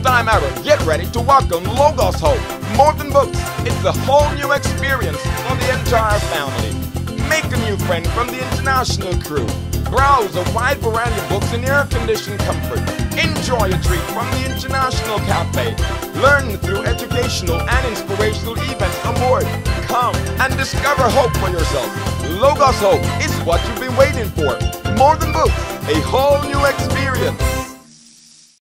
first time ever, get ready to welcome Logos Hope. More than books, it's a whole new experience for the entire family. Make a new friend from the international crew. Browse a wide variety of books in air-conditioned comfort. Enjoy a treat from the International Cafe. Learn through educational and inspirational events aboard. Come and discover hope for yourself. Logos Hope is what you've been waiting for. More than books, a whole new experience.